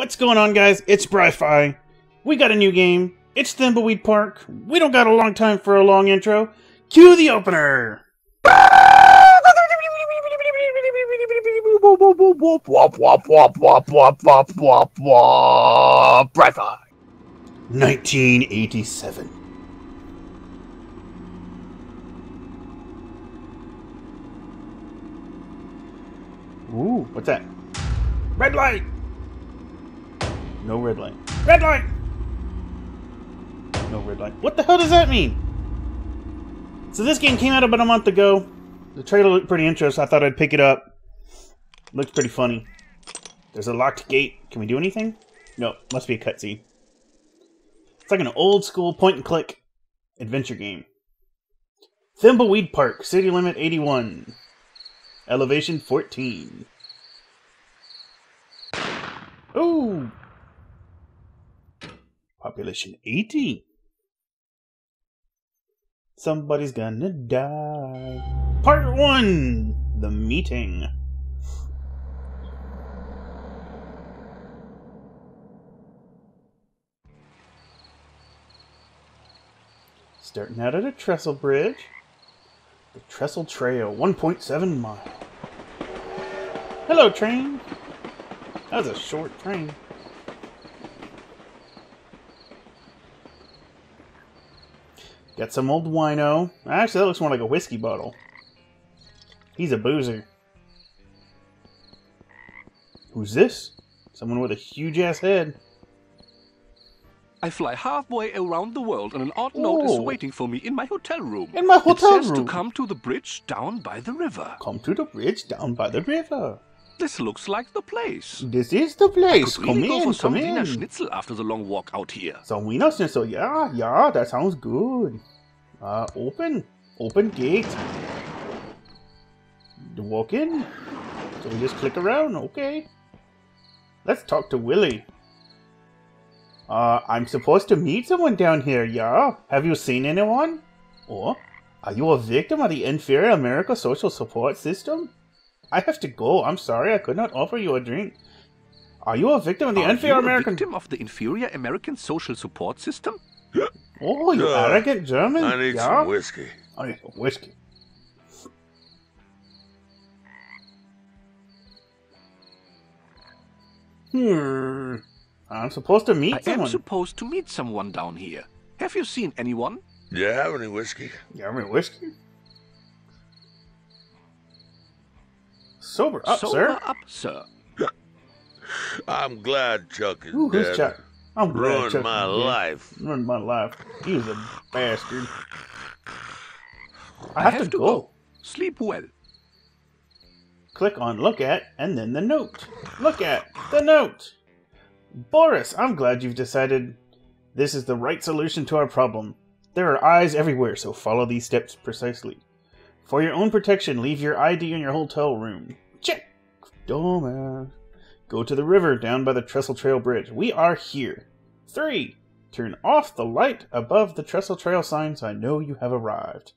What's going on, guys? It's Bri-Fi. We got a new game. It's Thimbleweed Park. We don't got a long time for a long intro. Cue the opener! Bri-Fi. 1987. Ooh, what's that? Red light! No red light. Red light! No red light. What the hell does that mean? So this game came out about a month ago. The trailer looked pretty interesting. I thought I'd pick it up. Looks pretty funny. There's a locked gate. Can we do anything? No, must be a cutscene. It's like an old school point and click adventure game. Thimbleweed Park, city limit 81. Elevation 14. Ooh! Population 80. Somebody's gonna die. Part 1 The Meeting. Starting out at a trestle bridge. The Trestle Trail, 1.7 mile. Hello, train. That was a short train. Got some old wino. Actually, that looks more like a whiskey bottle. He's a boozer. Who's this? Someone with a huge ass head. I fly halfway around the world and an odd note is waiting for me in my hotel room. In my hotel it says room. to come to the bridge down by the river. Come to the bridge down by the river. This looks like the place. This is the place. Could Come really go in, for some come Wiener in. Schnitzel after the long walk out here. Some Wiener Schnitzel. Yeah, yeah, that sounds good. Uh, open. Open gate. Walk in. So we just click around. Okay. Let's talk to Willie. Uh, I'm supposed to meet someone down here, yeah? Have you seen anyone? Or, are you a victim of the inferior America social support system? I have to go. I'm sorry, I could not offer you a drink. Are you a victim of the Are inferior you a American... victim of the inferior American social support system? Oh, you Uh, arrogant German? I need yeah? some whiskey. I need some whiskey. Hmm. I'm supposed to meet I am someone. supposed to meet someone down here. Have you seen anyone? Do you have any whiskey? you have any whiskey? Sober up, Sober sir. up, sir. I'm glad Chuck is Ooh, dead. who's Chuck? I'm glad Ruined Chuck my is dead. life. Ruined my life. He was a bastard. I I have, have to, to go. go. Sleep well. Click on look at and then the note. Look at the note. Boris, I'm glad you've decided this is the right solution to our problem. There are eyes everywhere, so follow these steps precisely. For your own protection, leave your ID in your hotel room. Check. Dumbass. Go to the river down by the Trestle Trail Bridge. We are here. 3. Turn off the light above the Trestle Trail sign so I know you have arrived.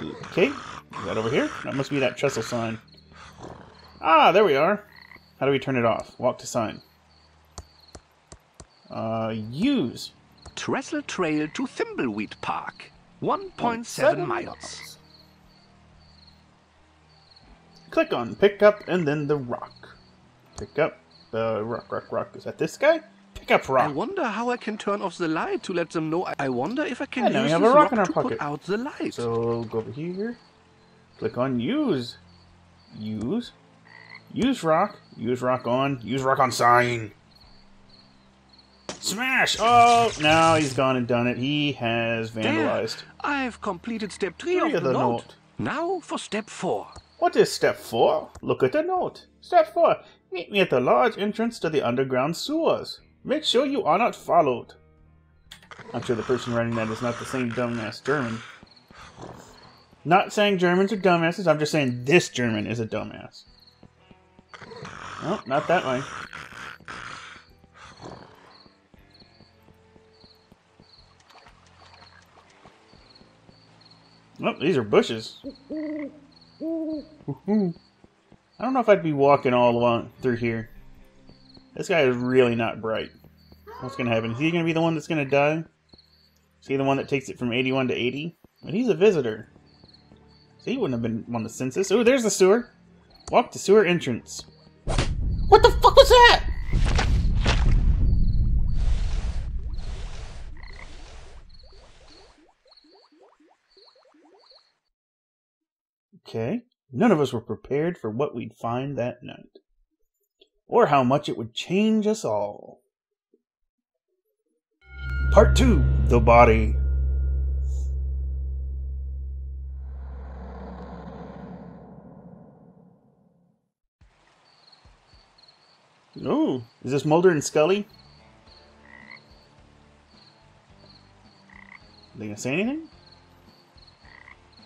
Okay, is that over here? That must be that trestle sign. Ah, there we are. How do we turn it off? Walk to sign. Uh, use. Trestle Trail to Thimbleweed Park. 1.7 miles. Click on pick up and then the rock. Pick up the rock, rock, rock. Is that this guy? Pick up rock. I wonder how I can turn off the light to let them know. I- wonder if I can Yeah, now use have this a rock rock in our to pocket. put out the light. So go over here. Click on use. Use. Use rock. Use rock on. Use rock on sign. Smash! Oh, now he's gone and done it. He has There. vandalized. I've completed step three, Three of the, note. note. Now for step four. What is step four? Look at the note. Step four. Meet me at the large entrance to the underground sewers. Make sure you are not followed. I'm sure the person writing that is not the same dumbass German. Not saying Germans are dumbasses, I'm just saying this German is a dumbass. No, not that way. Oh, these are bushes. I don't know if I'd be walking all along through here. This guy is really not bright. What's gonna happen? Is he gonna be the one that's gonna die? Is he the one that takes it from 81 to 80? But he's a visitor. So he wouldn't have been on the census. Oh, there's the sewer. Walk to sewer entrance. What the fuck was that? Okay. None of us were prepared for what we'd find that night. Or how much it would change us all. Part 2 The Body. Oh, is this Mulder and Scully? They gonna say anything?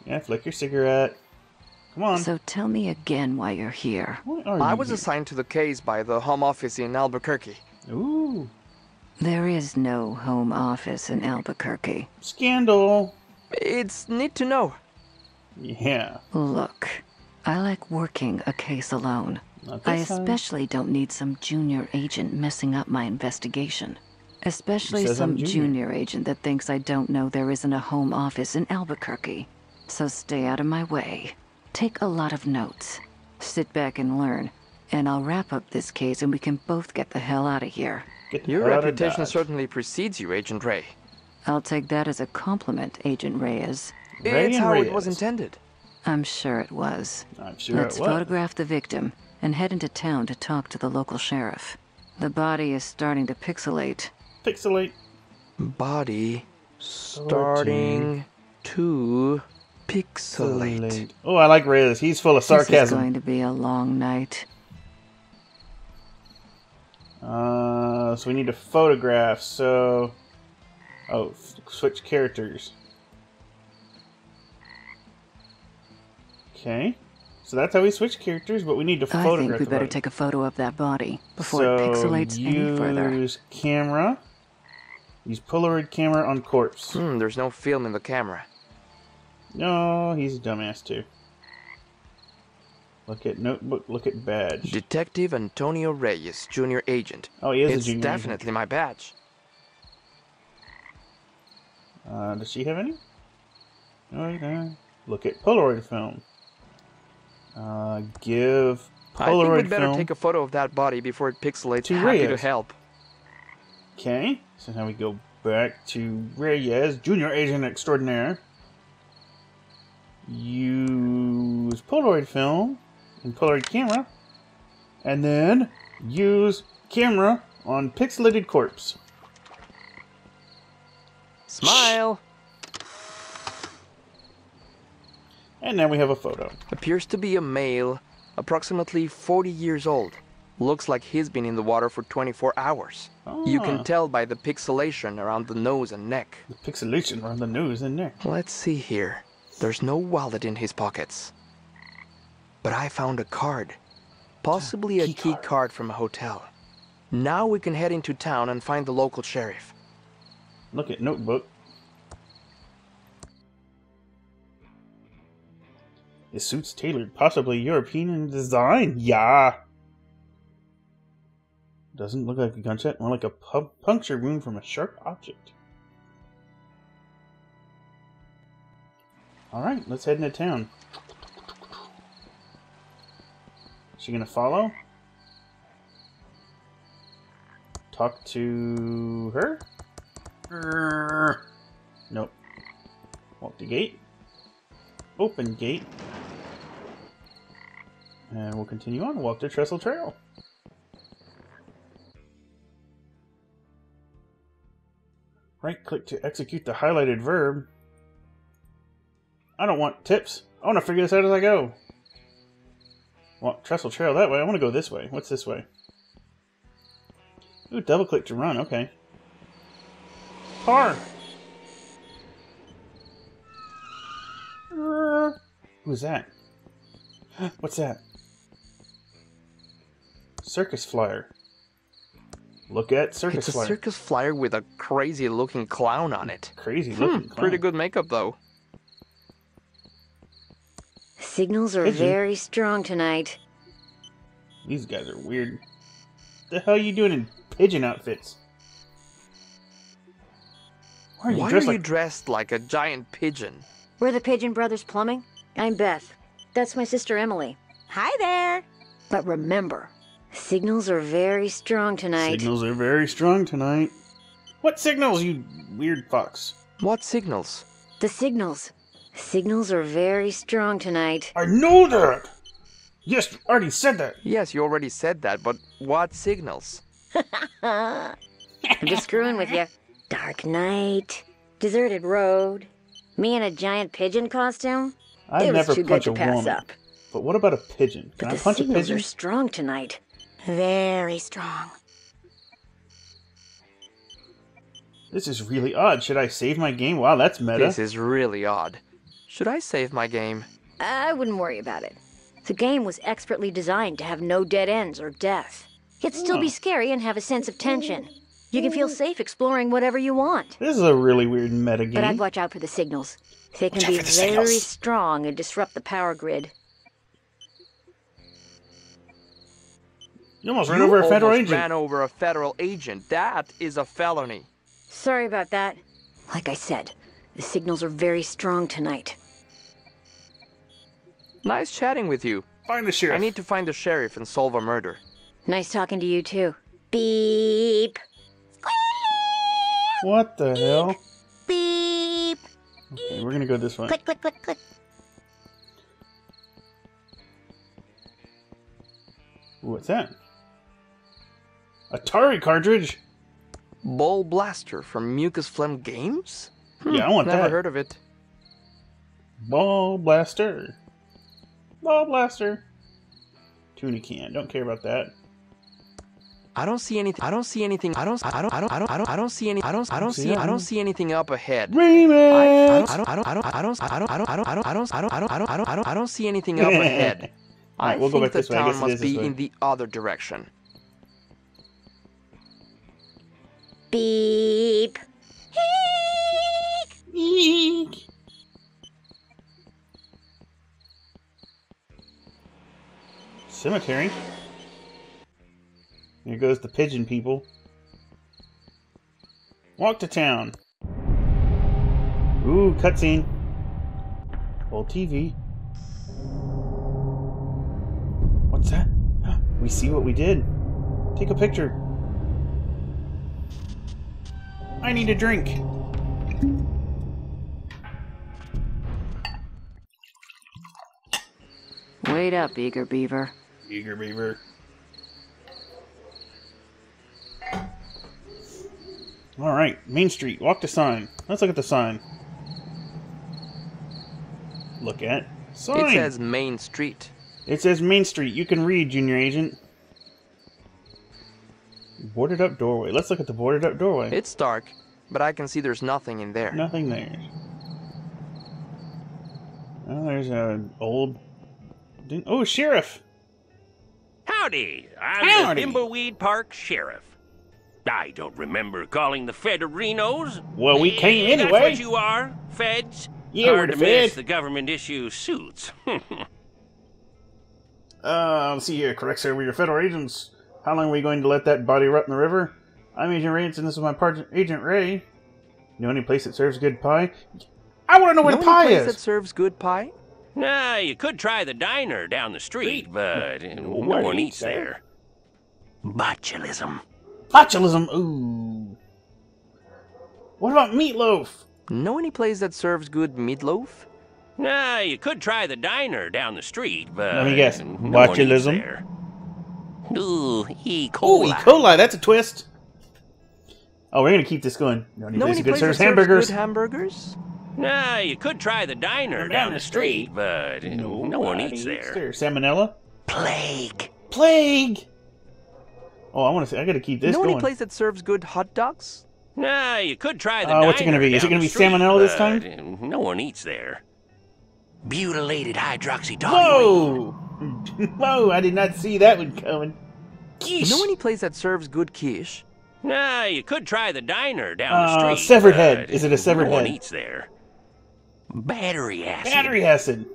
Yeah, flick your cigarette. Come on. So tell me again why you're here. What are I you was here? assigned to the case by the Home Office in Albuquerque. Ooh, There is no home office in Albuquerque. scandal. It's neat to know. Yeah, Look, I like working a case alone. not I this time. especially don't need some junior agent messing up my investigation. Especially some junior. junior agent that thinks I don't know there isn't a home office in Albuquerque. So stay out of my way. Take a lot of notes. Sit back and learn. And I'll wrap up this case and we can both get the hell out of here. Get Your hell out of reputation certainly precedes you, Agent Ray. I'll take that as a compliment, Agent Reyes. Ray it's and how it was intended. I'm sure it was. I'm sure Let's it was. photograph the victim and head into town to talk to the local sheriff. The body is starting to pixelate. Pixelate. Body starting to pixelate. Oh, I like Reyes. He's full of sarcasm. This is going to be a long night. Uh, so we need to photograph. So, oh, switch characters. Okay, so that's how we switch characters. But we need to I photograph. think we better take a photo of that body before so it pixelates any further. use camera. Use Polaroid camera on corpse. Hmm, there's no film in the camera. No, he's a dumbass too. Look at notebook. Look at badge. Detective Antonio Reyes, Junior Agent. Oh, he is it's a junior. agent. definitely my badge. Uh, does she have any? Oh, yeah. Look at Polaroid film. Uh, give I think Polaroid we'd better film. take a photo of that body before it pixelates. To Happy to help. Okay, so now we go back to Reyes, Junior Agent Extraordinaire. Use Polaroid film and Polaroid camera, and then use camera on pixelated corpse. Smile. And now we have a photo. Appears to be a male, approximately 40 years old. Looks like he's been in the water for 24 hours. You Ah. can tell by the pixelation around the nose and neck. The pixelation around the nose and neck. Let's see here. There's no wallet in his pockets. But I found a card. Possibly a Key key card. card from a hotel. Now we can head into town and find the local sheriff. Look at notebook. His suit's tailored, possibly European in design. Yeah. Doesn't look like a gunshot, more like a pu- puncture wound from a sharp object. Alright, let's head into town. Is she gonna follow? Talk to her? Nope. Walk the gate. Open gate. And we'll continue on. Walk the Trestle Trail. Right click to execute the highlighted verb. I don't want tips. I want to figure this out as I go. Well, Trestle Trail that way. I want to go this way. What's this way? Ooh, double click to run. Okay. Car. Who's that? What's that? Circus flyer. Look at circus it's a flyer. circus flyer with a crazy looking clown on it. Crazy Hmm, looking. pretty good makeup though. Signals are Pigeon. very strong tonight. These guys are weird. the hell are you doing in pigeon outfits? Why are you Why dressed are you like dressed like a giant pigeon? We're the Pigeon Brothers Plumbing. I'm Beth. That's my sister Emily. Hi there. But remember, signals are very strong tonight. signals are very strong tonight? What signals, you weird fox? What signals? The signals. Signals are very strong tonight. I know that! Yes, already said that. Yes, you already said that, but what signals? I'm just screwing with you. Dark night, deserted road, me in a giant pigeon costume. I'd it was never too good punch to a pass woman. up. But what about a pigeon? Can But I the punch a signals pigeon? are strong tonight. Very strong. This is really odd. Should I save my game? Wow, that's meta. This is really odd. Should I save my game? I wouldn't worry about it. The game was expertly designed to have no dead ends or death. Yet still be scary and have a sense of tension. You can feel safe exploring whatever you want. This is a really weird meta game. But I'd watch out for the signals. They can be the very signals. strong and disrupt the power grid. You almost ran You over a federal almost agent. ran over a federal agent. That is a felony. Sorry about that. Like I said, the signals are very strong tonight. Nice chatting with you. Find the sheriff. I need to find the sheriff and solve a murder. Nice talking to you too. Beep. What the hell? Beep. Okay, we're gonna go this way. Click, click, click, click. What's that? Atari cartridge? Ball Blaster from Mucus Phlegm Games? Yeah, I hmm, want Never that. heard of it. Ball blaster. Ball blaster. Tuna can. Don't care about that. I don't see anything. I don't see anything. I don't. I don't. I don't. I don't. I don't. I don't see any. I don't. I don't See see. I don't see anything up ahead. I, I Remix. don't. I don't. I don't. I don't. I don't. I don't. I don't. I don't. I don't. I don't. I don't. I don't. I don't. I don't. See anything up ahead. I we'll think the this way. I town must be in the other direction. Beep. Eek. Cemetery. Here goes the pigeon people. Walk to town. Ooh, cutscene. Old TV. What's that? We see what we did. Take a picture. I need a drink. Wait up, eager beaver. Eager beaver. All right, Main Street. Walk the sign. Let's look at the sign. Look at sign. It says Main Street. It says Main Street. You can read, Junior Agent. Boarded up doorway. Let's look at the boarded up doorway. It's dark, but I can see there's nothing in there. Nothing there. Oh, there's an old. Oh, sheriff. Howdy, I'm Howdy. the Thimbleweed Park Sheriff. I don't remember calling the Federinos. Well, we came anyway. That's what you are, feds. Yeah, we're the to miss the government issue suits. Uh, let's see here. Correct, sir. We're your federal agents. How long are we going to let that body rot in the river? I'm Agent Ray, and this is my partner, Agent Ray. Know any place that serves good pie? I want to know where Know the any pie place is. that serves good pie? Nah, you could try the diner down the street, but uh, no one eats eats there. there. Botulism. Botulism. Ooh. What about meatloaf? Know any place that serves good meatloaf? Nah, you could try the diner down the street, but Let me guess. no one Botulism? there. Ooh, E. Oh, coli. E. coli. That's a twist. Oh, we're gonna keep this going. Know any Know place any that good place that serves serves hamburgers? good hamburgers? Nah, you could try the diner down the street, but uh, no one Nobody eats there. Salmonella. Plague. Plague. Oh, I want to say. I gotta keep this know going. any place that serves good hot dogs? Nah, you could try the Uh, what's it gonna be? Is it gonna be street, salmonella this time? uh, No one eats there. Butylated hydroxytoluene. Whoa! Whoa! I did not see that one coming. Geesh. Know any place that serves good quiche? Nah, you could try the diner down Uh, the street. severed head. Is it a severed no one eats there. Battery acid. Battery acid.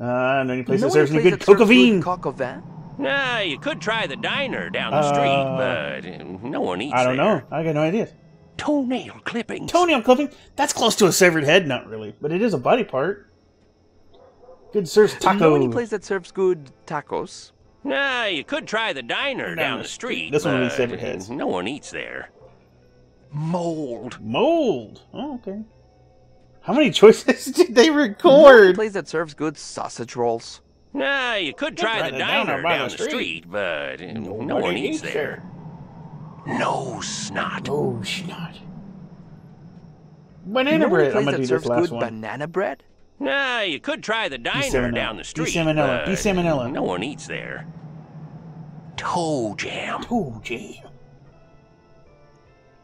Uh, know any place know that serves any good that serves cocaine? Good coq? Nah, you could try the diner down the Uh, street, but no one eats I don't there. know. I got no idea. Toenail clippings. Toenail clipping? That's close to a severed head, not really, but it is a body part. Good serves Do you know any place that serves good tacos? Nah, you could try the diner Down down, the the street. street. This one would be but, severed heads. No one eats there. Mold. Mold. Oh, okay. How many choices did they Do you any record? place that serves good sausage rolls? Nah, you could try try the the diner diner by down the the street. street, but uh, no one eats eats there. No snot. Oh, snot. Do Banana you know any bread. I'm gonna that do this serves last good one. banana bread? Nah, you could try the diner down the Be street. salmonella. Be but salmonella. No one eats there. Toe jam. Oh, jam.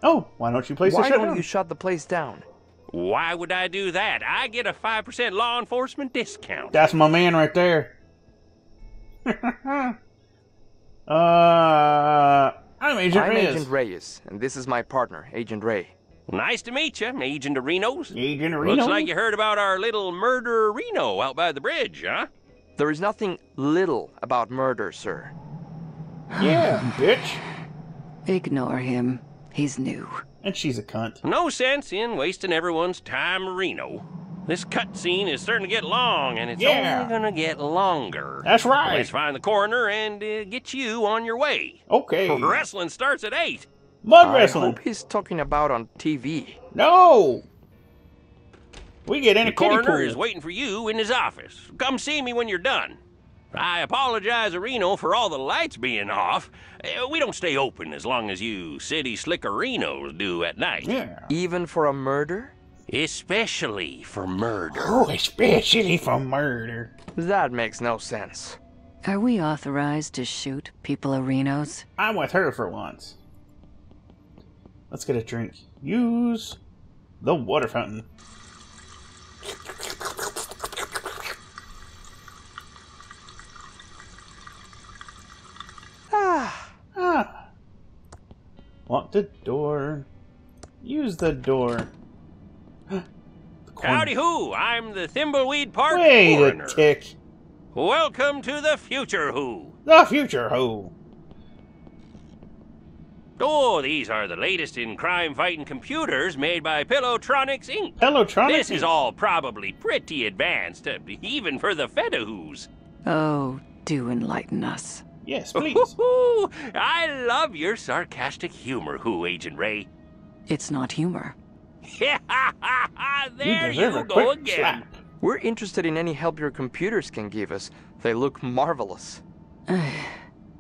Oh, why don't you place Why the shut don't you shut the place down? Why would I do that? I get a 5% law enforcement discount. That's my man right there. uh, I'm Agent I'm Reyes. Agent Reyes, and this is my partner, Agent Ray. Nice to meet you, Agent Arenos. Agent Reno. Looks like you heard about our little murder Reno out by the bridge, huh? There is nothing little about murder, sir. Yeah, bitch. Ignore him. He's new. And she's a cunt. No sense in wasting everyone's time, Reno. This cutscene is starting to get long, and it's Yeah. only gonna get longer. That's right. Let's find the coroner and uh, get you on your way. Okay. Wrestling starts at 8. Mud I wrestling. hope he's talking about on TV. No. We get in The a kiddie coroner pool. is waiting for you in his office. Come see me when you're done. I apologize, Reno, for all the lights being off. Uh, We don't stay open as long as you city slickerinos do at night. Yeah. Even for a murder? Especially for murder. Oh, especially for murder. That makes no sense. Are we authorized to shoot people arenos? I'm with her for once. Let's get a drink. Use the water fountain. Ah, Ah. Lock the door. Use the door. The. Howdy who, I'm the Thimbleweed Park Wait coroner. a tick. Welcome to the future who. The future who? Oh, these are the latest in crime-fighting computers made by Pillowtronics Inc. Hellotronic. This is all probably pretty advanced, uh, even for the Fedahoos. Oh, do enlighten us. Yes, please. Ooh, I love your sarcastic humor, Who, Agent Ray. It's not humor. there you you, go again. slap. we're interested in any help your computers can give us. They look marvelous.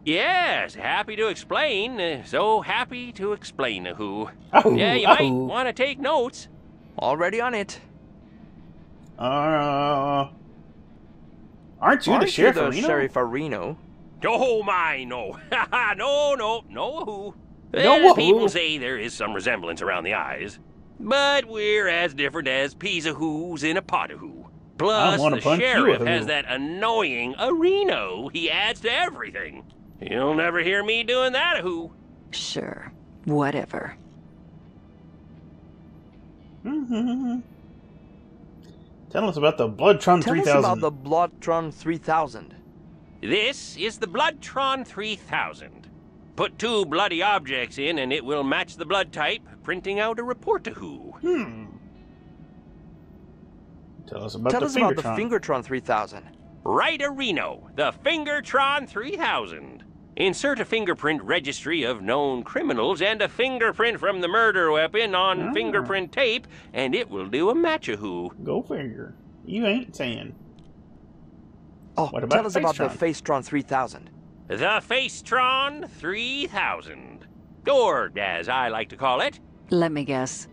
Yes, happy to explain. uh, So happy to explain, Who. Oh, Yeah, you oh. might want to take notes. Already on it. Uh, aren't you Aren't the sheriff? you the Reno? Sheriff Areno? Oh my, no. no, no, no who. No Well, people say there is some resemblance around the eyes. But we're as different as peas of who's in a pot of who. Plus, wanna the punch you sheriff has that annoying Areno he adds to everything. You'll never hear me doing that a who. Sure. Whatever. Tell us about the Bloodtron Tell 3000. us about the Bloodtron 3000. This is the Bloodtron 3000. Put two bloody objects in and it will match the blood type, printing out a report to who. Hmm. Tell us about Tell the us about the Fingertron. Fingertron 3000. Right a Reno, the Fingertron 3000. Insert a fingerprint registry of known criminals and a fingerprint from the murder weapon on Ah. fingerprint tape, and it will do a match a who. Go figure. You ain't saying. Oh, What about tell us about the Facetron? Facetron 3000. The Facetron 3000. Or, as I like to call it, Let me guess.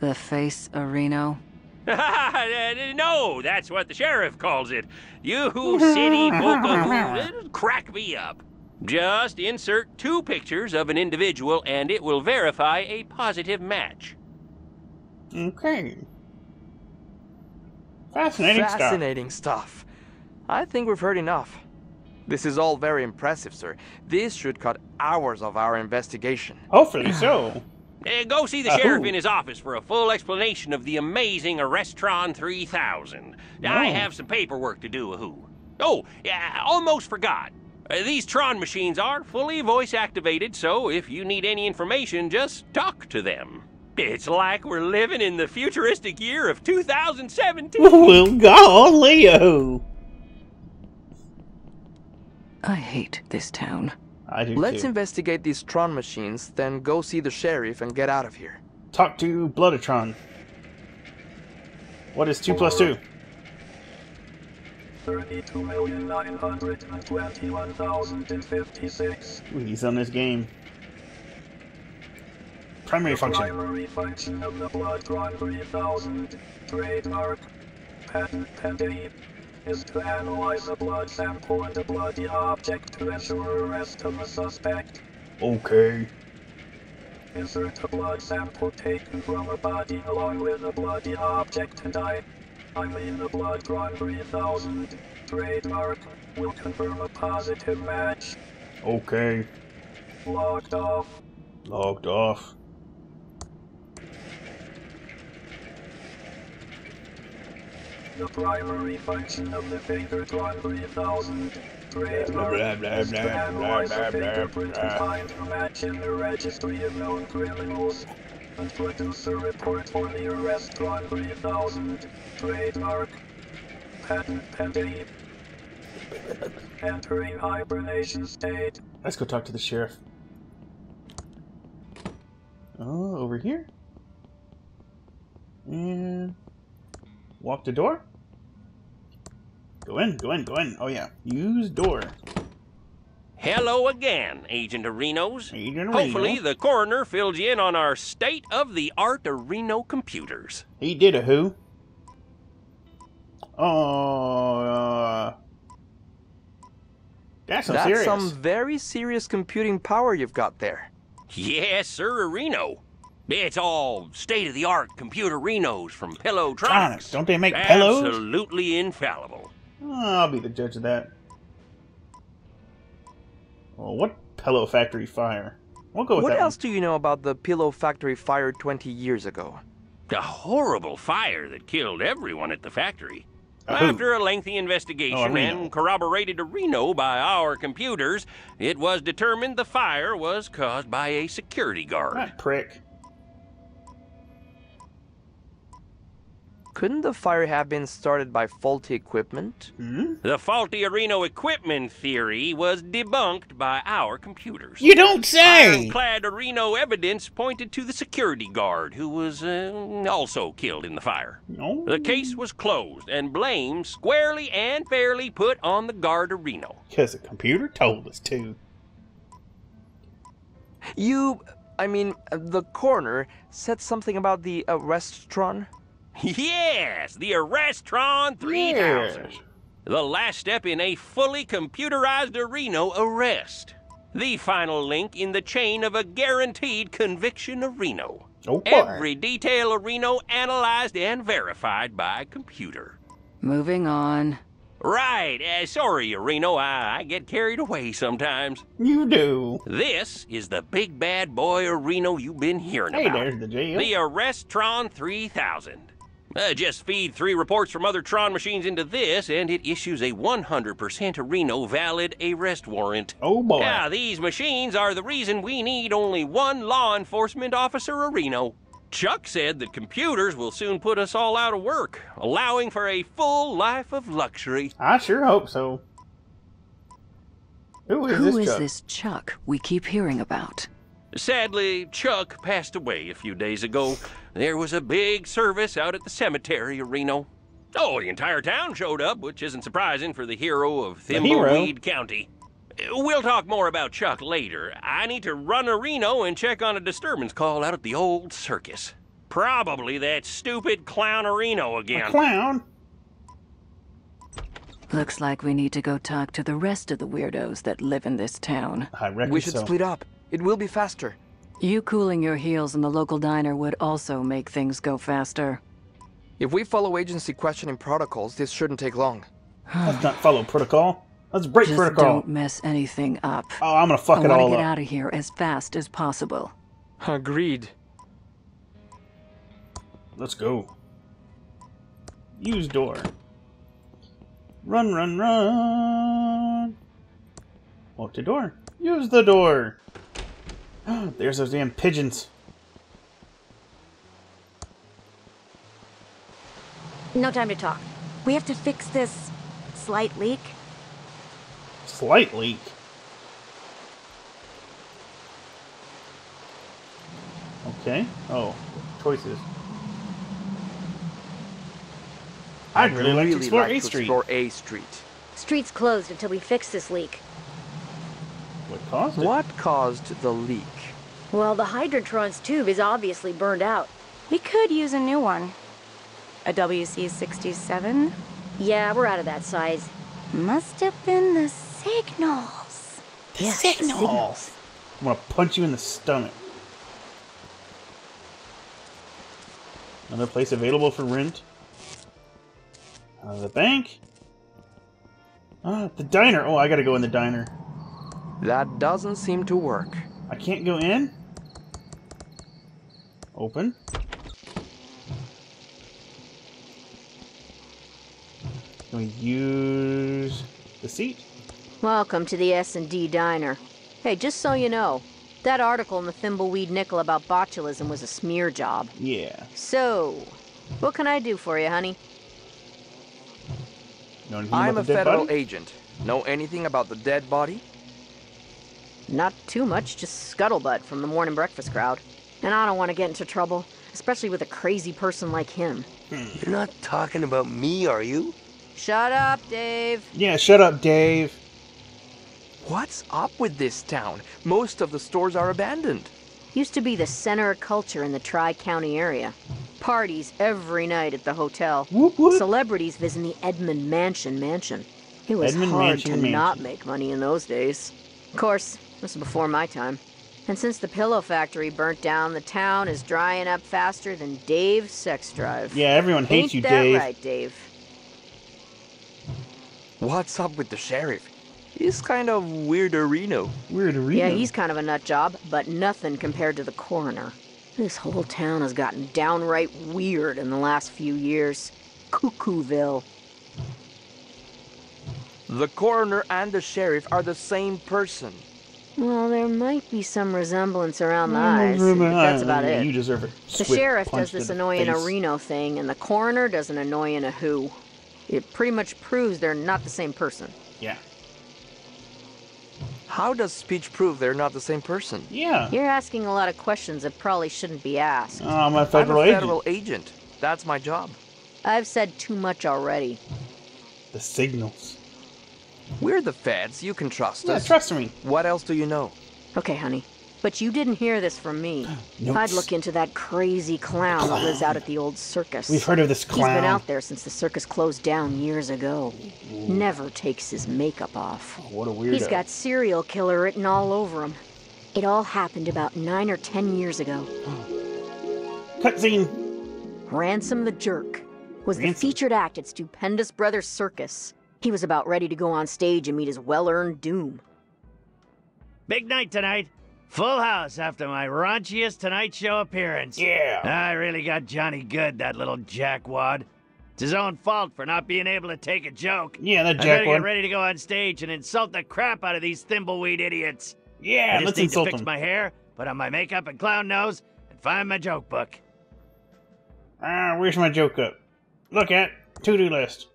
The face Areno? no, that's what the sheriff calls it. You city boca crack me up. Just insert two pictures of an individual and it will verify a positive match. Okay. Fascinating, stuff. Fascinating stuff. I think we've heard enough. This is all very impressive, sir. This should cut hours of our investigation. Hopefully so. Uh, go see the Uh, sheriff who? in his office for a full explanation of the amazing Arrestron 3000. I Oh. have some paperwork to do, who. Oh, yeah, almost forgot. Uh, These Tron machines are fully voice activated, so if you need any information, just talk to them. It's like we're living in the futuristic year of 2017. well, go, Leo. I hate this town. I do Let's too. investigate these Tron machines, then go see the sheriff and get out of here. Talk to Bloodotron. What is two plus two? Thirty-two million nine hundred and twenty-one thousand and fifty-six. Ooh, he's on this game. Primary function. Primary function of the Bloodtron 3000 trademark patent pending is to analyze a blood sample and a bloody object to ensure arrest of a suspect. Okay. Insert a blood sample taken from a body along with a bloody object and I, I mean the Bloodtron 3000 trademark, will confirm a positive match. Okay. Logged off. Logged off. The primary function of the Fingertron 3000 trademark Blah, blah, is to blah, analyze a fingerprint and find a match in the registry of known criminals and produce a report for the Arrestron 3000 trademark patent pending entering hibernation state. Let's go talk to the sheriff. Oh, over here? And walk the door? Go in, go in, go in. Oh yeah. Use door. Hello again, Agent Arenos. Agent Hopefully, the coroner filled you in on our state of the art Reno computers. He did a who? Oh, uh, that's some That's serious. some very serious computing power you've got there. Yes, sir, Reno. It's all state of the art computer Renos from Pillowtronics. Don't they make pillows? Absolutely infallible. Oh, I'll be the judge of that. Well, what pillow factory fire? We'll go with What that else do you know about the pillow factory fire 20 years ago? A horrible fire that killed everyone at the factory. Uh. After a lengthy investigation Oh, and corroborated to Reno by our computers, it was determined the fire was caused by a security guard. That prick. Couldn't the fire have been started by faulty equipment? Hmm? The faulty Reno equipment theory was debunked by our computers. You don't say! Ironclad Reno evidence pointed to the security guard, who was uh, also killed in the fire. No. The case was closed and blame squarely and fairly put on the guard of Reno. Because the computer told us to. You, I mean, uh, the coroner said something about the Arrestron? Yes, the Arrestron 3000. Yes. The last step in a fully computerized Reno arrest. The final link in the chain of a guaranteed conviction of Reno. Oh boy. Every detail of Reno analyzed and verified by computer. Moving on. Right, uh, sorry, Reno, I, I get carried away sometimes. You do. This is the big bad boy of Reno you've been hearing Hey, about. there's the jail. The Arrestron 3000. Uh, just feed three reports from other Tron machines into this, and it issues a 100% Reno valid arrest warrant. oh boy. Now, these machines are the reason we need only one law enforcement officer of Reno. Chuck said that computers will soon put us all out of work, allowing for a full life of luxury. I sure hope so. Who is Who this is Chuck? this Chuck we keep hearing about? Sadly, Chuck passed away a few days ago. There was a big service out at the cemetery of Reno. Oh, the entire town showed up, which isn't surprising for the hero of Thimbleweed County. We'll talk more about Chuck later. I need to run to Reno and check on a disturbance call out at the old circus. Probably that stupid clown Reno A again. clown? Looks like we need to go talk to the rest of the weirdos that live in this town. I reckon We should so. split up. It will be faster. You cooling your heels in the local diner would also make things go faster. If we follow agency questioning protocols, this shouldn't take long. Let's not follow protocol. Let's break Just protocol. don't mess anything up. Oh, I'm gonna fuck I it want to all get up. out of here as fast as possible. Agreed. Let's go. Use door. Run, run, run. Oh, the door. Use the door. There's those damn pigeons. No time to talk. We have to fix this slight leak. Slight leak. Okay. Oh, choices. I'd really like to explore A Street. explore A Street. Street's closed until we fix this leak. What caused it? What caused the leak? Well, the Hydrotron's tube is obviously burned out. We could use a new one. A WC-67? Yeah, we're out of that size. Must have been the signals. The Yes, signals. signals. I'm gonna punch you in the stomach. Another place available for rent. Uh, the bank. Ah, the diner. Oh, I gotta go in the diner. That doesn't seem to work. I can't go in. Open. Can we use the seat? Welcome to the S&D Diner. Hey, just so you know, that article in the Thimbleweed Nickel about botulism was a smear job. Yeah. So, what can I do for you, honey? Know I'm a the dead federal body? agent. Know anything about the dead body? Not too much, just scuttlebutt from the morning breakfast crowd. And I don't want to get into trouble, especially with a crazy person like him. Hmm. You're not talking about me, are you? Shut up, Dave. Yeah, shut up, Dave. What's up with this town? Most of the stores are abandoned. Used to be the center of culture in the Tri County area. Parties every night at the hotel. Whoop, whoop. Celebrities visiting the Edmund Mansion mansion. It was Edmund hard Mansion to Mansion. not make money in those days. Of course, this is before my time. And since the pillow factory burnt down, the town is drying up faster than Dave's sex drive. Yeah, everyone hates Ain't you, that Dave. right, Dave? What's up with the sheriff? He's kind of weirderino. Weird arena. Yeah, he's kind of a nut job, but nothing compared to the coroner. This whole town has gotten downright weird in the last few years. Cuckooville. The coroner and the sheriff are the same person. Well, there might be some resemblance around the mm, eyes, but that's about it. You deserve it. The sheriff does this annoying a Reno thing, and the coroner does an annoying a who. It pretty much proves they're not the same person. Yeah. How does speech prove they're not the same person? Yeah. You're asking a lot of questions that probably shouldn't be asked. Oh, I'm a federal I'm a agent. federal agent. That's my job. I've said too much already. The signals. We're the feds. You can trust Yeah, us. trust me. What else do you know? Okay, honey. But you didn't hear this from me. Notes. I'd look into that crazy clown that lives out at the old circus. We've heard of this clown. He's been out there since the circus closed down years ago. Never takes his makeup off. What a weirdo. He's got serial killer written all over him. It all happened about nine or ten years ago. Cutscene. Ransom the Jerk was the featured act at Stupendous Brothers Circus. He was about ready to go on stage and meet his well earned doom. Big night tonight. Full house after my raunchiest Tonight Show appearance. Yeah. I really got Johnny good, that little jackwad. It's his own fault for not being able to take a joke. Yeah, that I better jackwad. get ready to go on stage and insult the crap out of these thimbleweed idiots. Yeah, I just let's need insult to fix him. my hair, put on my makeup and clown nose, and find my joke book. Ah, where's my joke up? Look at to-do list.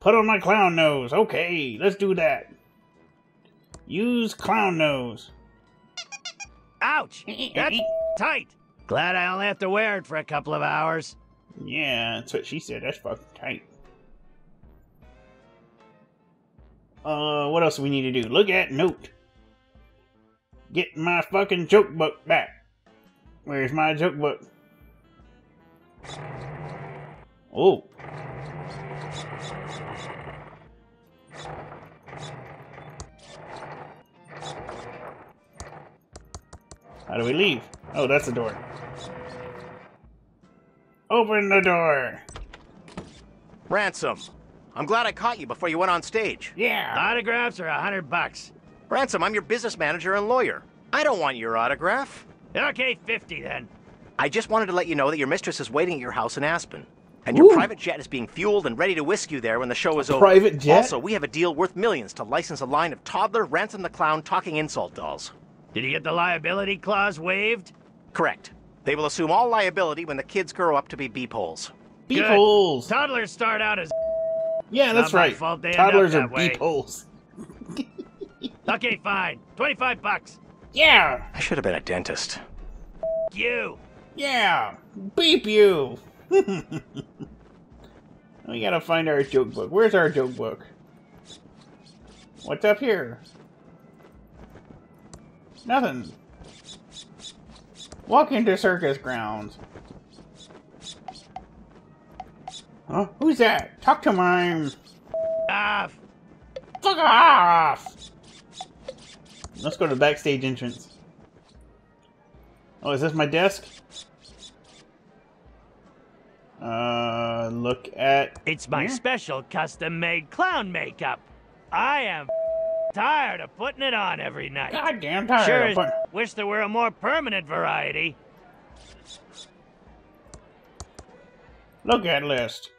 Put on my clown nose. Okay, let's do that. Use clown nose. Ouch! That's tight. Glad I only have to wear it for a couple of hours. Yeah, that's what she said. That's fucking tight. Uh, what else do we need to do? Look at note. Get my fucking joke book back. Where's my joke book? Oh. How do we leave? Oh, that's the door. Open the door. Ransom, I'm glad I caught you before you went on stage. Yeah. Autographs are a hundred bucks. Ransom, I'm your business manager and lawyer. I don't want your autograph. Okay, fifty then. I just wanted to let you know that your mistress is waiting at your house in Aspen. And your Ooh. private jet is being fueled and ready to whisk you there when the show is over. private jet? Also, we have a deal worth millions to license a line of toddler Ransom the Clown talking insult dolls. Did you get the liability clause waived? Correct. They will assume all liability when the kids grow up to be beepholes. Good. Beepholes. Toddlers start out as. Yeah, that's right. fault they Toddlers are that beepholes. Okay, fine. 25 bucks. Yeah. I should have been a dentist. You. Yeah. Beep you. we gotta find our joke book. Where's our joke book? What's up here? Nothing. Walk into circus grounds. Huh? Who's that? Talk to mime. Off. Fuck off! Let's go to the backstage entrance. Oh, is this my desk? Uh, look at. It's my here? special custom made clown makeup. I am tired of putting it on every night. Goddamn tired Sure of putting- wish there were a more permanent variety. Look at list.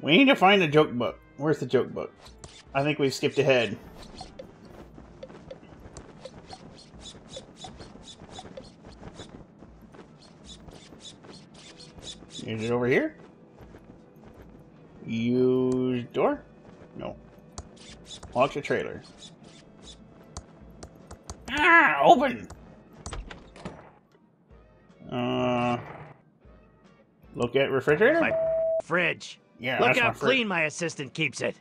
We need to find the joke book. Where's the joke book? I think we've skipped ahead. Is it over here? Door? No. Launch a trailer. Ah, open! Uh, look at refrigerator. My fridge. Yeah, Look how my clean my assistant keeps it.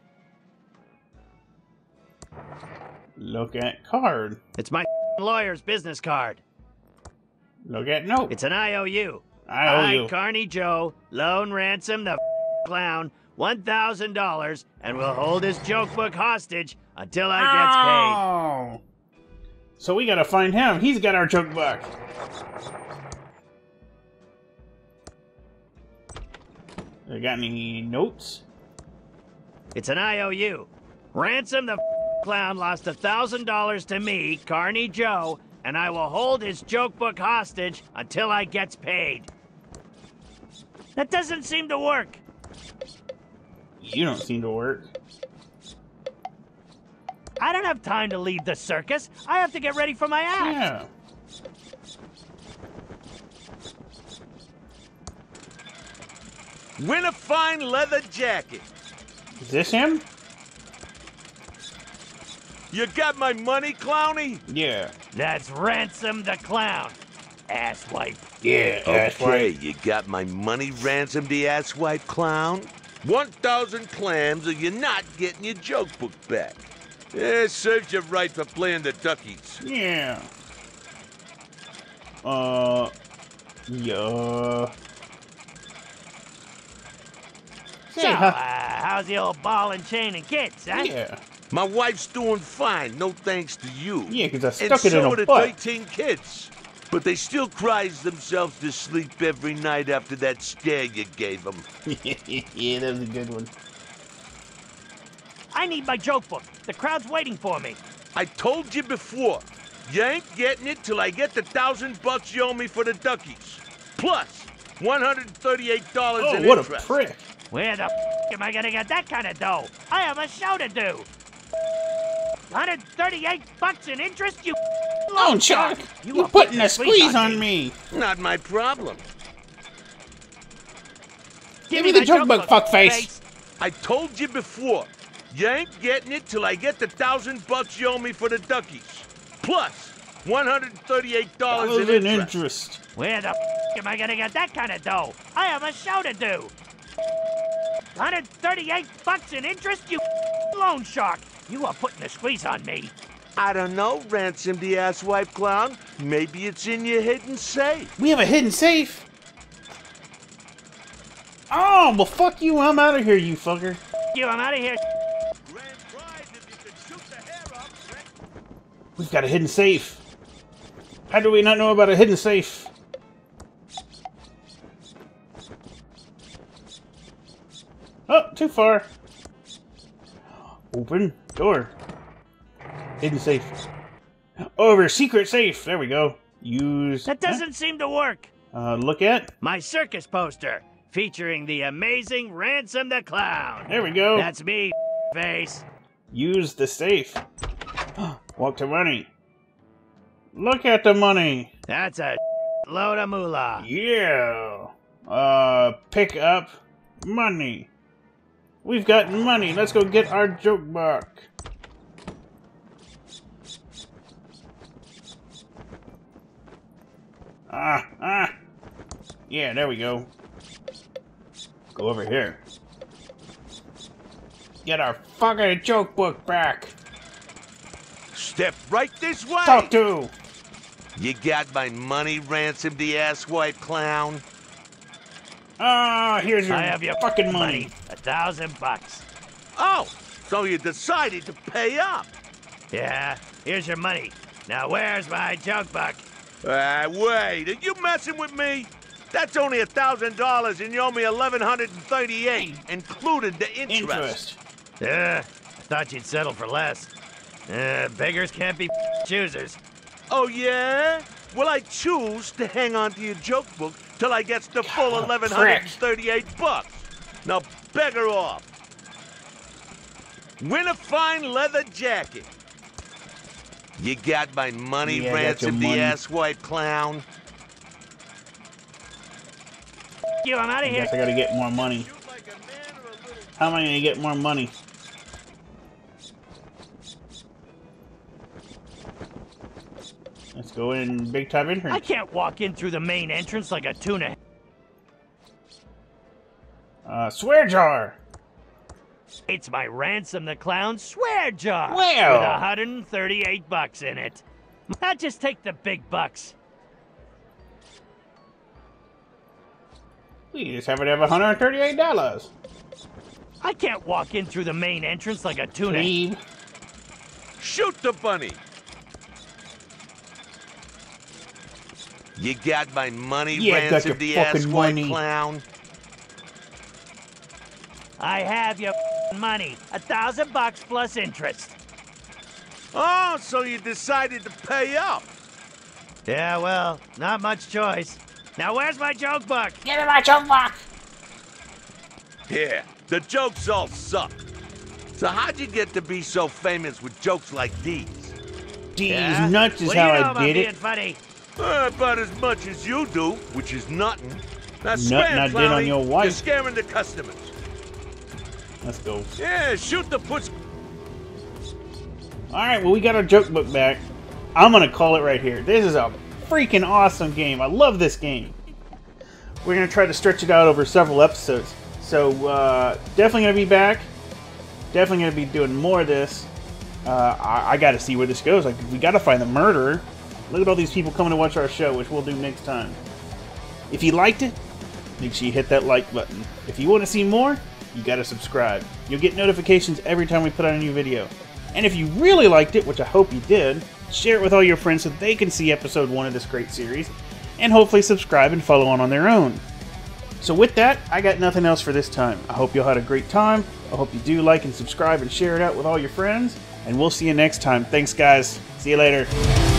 Look at card. It's my lawyer's business card. Look at note. It's an IOU. IOU. I, Carney Joe, loan Ransome the clown $1,000 and will hold his joke book hostage until I gets paid. Oh. So we gotta find him. He's got our joke book. They got any notes? It's an IOU. Ransome the clown lost $1,000 to me, Carney Joe, and I will hold his joke book hostage until I gets paid. That doesn't seem to work. You don't seem to work. I don't have time to leave the circus. I have to get ready for my act. Yeah. Win a fine leather jacket. Is this him? You got my money, Clowny? Yeah. That's Ransome the Clown. Asswipe. Yeah, Okay, you got my money Ransome the asswipe clown? 1,000 clams or you're not getting your joke book back. Eh, serves you right for playing the duckies. Yeah. Uh. Yeah. So, Say, uh, how's the old ball and chain and kids, huh? Yeah. My wife's doing fine, no thanks to you. Yeah, 'cause I and stuck it in so her are the butt. 13 kids. But they still cries themselves to sleep every night after that scare you gave them. yeah, that was a good one. I need my joke book. The crowd's waiting for me. I told you before, you ain't getting it till I get the thousand bucks you owe me for the duckies. Plus, $138 Oh, in what a interest. prick. Where the f am I gonna get that kind of dough? I have a show to do. 138 bucks in interest, you Oh, Chuck! You You are putting putting a a squeeze squeeze on on me. Not my problem. Give me the my joke book, fuckface. I told you before, you ain't getting it till I get the thousand bucks you owe me for the duckies. Plus, 138 Dollars in in interest. interest. Where the f am I gonna get that kind of dough? I have a show to do. 138 bucks in interest, you loan shark. You are putting a squeeze on me. I don't know, Ransome the asswipe clown. Maybe it's in your hidden safe. We have a hidden safe. Oh, well, fuck you. I'm out of here, you fucker. You, I'm out of here. We've got a hidden safe. How do we not know about a hidden safe? Oh, too far. Open door. Hidden safe. Over secret safe. There we go. Use. That doesn't seem to work. Uh, look at. My circus poster featuring the amazing Ransome the Clown. There we go. That's me, face. Use the safe. Walk to money. Look at the money. That's a load of moolah. Yeah. Uh, pick up money. We've got money. Let's go get our joke book. Ah, ah. Yeah, there we go. Go over here. Get our fucking joke book back. Step right this way. Talk to. You got my money ransomed, the asswipe clown? Ah, here's your I have your fucking money. A thousand bucks. Oh, so you decided to pay up. Yeah, here's your money. Now where's my joke book? Ah, wait, are you messing with me? That's only a thousand dollars and you owe me eleven hundred and thirty-eight, included the interest. Interest. Yeah, I thought you'd settle for less. Uh, beggars can't be choosers. Oh yeah? Well, I choose to hang on to your joke book till I gets the full God, eleven hundred and thirty-eight bucks. Now beggar off. Win a fine leather jacket. You got my money, Yeah, I got your Ransome the asswipe clown? You, I'm out of here. guess I gotta get more money. How am I gonna get more money? Let's go in big time I can't walk in through the main entrance like a tuna. Uh, swear jar. It's my Ransome the clown swear jar Well. with 138 bucks in it. I'll just take the big bucks. We just happen to have $138. I can't walk in through the main entrance like a tuna. Leave. Shoot the bunny. You got my money, Yeah, I got the fucking asswipe money. clown? I have your money. A thousand bucks plus interest. Oh, so you decided to pay up. Yeah, well, not much choice. Now where's my joke book? Give me my joke book. Yeah, the jokes all suck. So how'd you get to be so famous with jokes like these? These Yeah? nuts is what do how you know I about did being it. funny? Uh, about as much as you do, which is nothing. Now Nothing swear, I did on your wife. You're scaring the customers. Let's go. Yeah, shoot the puts. Alright, well, we got our joke book back. I'm gonna call it right here. This is a freaking awesome game. I love this game. We're gonna try to stretch it out over several episodes. So, uh, definitely gonna be back. Definitely gonna be doing more of this. Uh, I, I gotta see where this goes. Like, we gotta find the murderer. Look at all these people coming to watch our show, which we'll do next time. If you liked it, make sure you hit that like button. If you want to see more, you gotta subscribe. You'll get notifications every time we put out a new video. And if you really liked it, which I hope you did, share it with all your friends so they can see episode one of this great series, and hopefully subscribe and follow on on their own. So with that, I got nothing else for this time. I hope you all had a great time. I hope you do like and subscribe and share it out with all your friends. And we'll see you next time. Thanks, guys. See you later.